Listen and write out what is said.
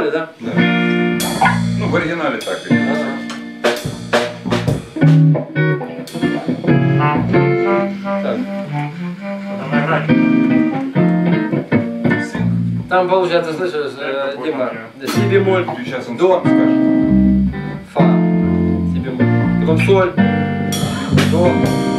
солі, да? Да. Ну, в оригинале так. конечно. Так. Там получается, слышишь, э, Дима, типа, си бемоль, Сейчас он до, скажет. фа, си бемоль. Потом соль, до,